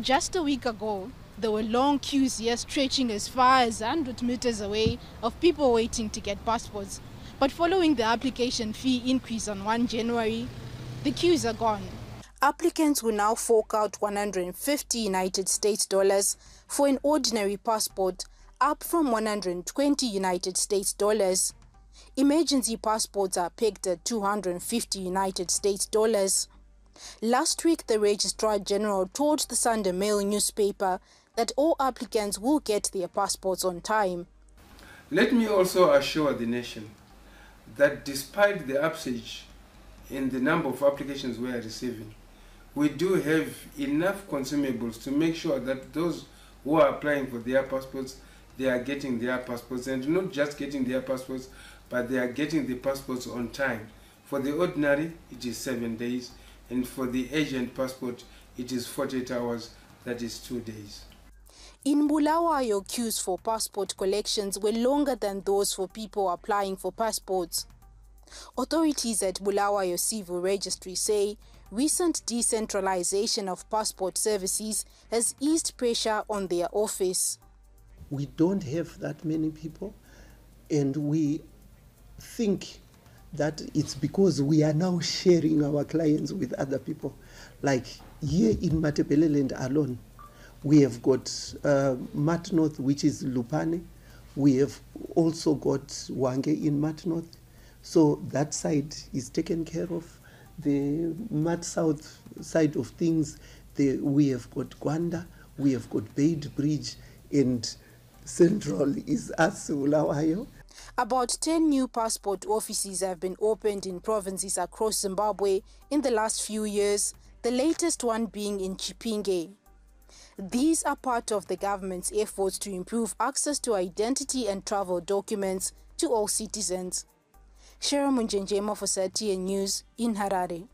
Just a week ago, there were long queues here stretching as far as 100 meters away of people waiting to get passports. But following the application fee increase on 1 January, the queues are gone. Applicants will now fork out 150 United States dollars for an ordinary passport, up from 120 United States dollars. Emergency passports are pegged at 250 United States dollars. Last week, the Registrar General told the Sunday Mail newspaper that all applicants will get their passports on time. Let me also assure the nation that despite the upsurge in the number of applications we are receiving, we do have enough consumables to make sure that those who are applying for their passports, they are getting their passports and not just getting their passports, but they are getting the passports on time. For the ordinary, it is seven days, and for the agent passport, it is 48 hours, that is two days. In Bulawayo, queues for passport collections were longer than those for people applying for passports. Authorities at Bulawayo Civil Registry say recent decentralization of passport services has eased pressure on their office. We don't have that many people, and we think that it's because we are now sharing our clients with other people. Like here in Matabeleland alone, we have got uh, Mat North, which is Lupane. We have also got Hwange in Mat North. So that side is taken care of. The Mat South side of things, the, we have got Gwanda, we have got Beitbridge, and Central is us, Bulawayo. About 10 new passport offices have been opened in provinces across Zimbabwe in the last few years, the latest one being in Chipinge. These are part of the government's efforts to improve access to identity and travel documents to all citizens. Shara Munjenjema for Satia News in Harare.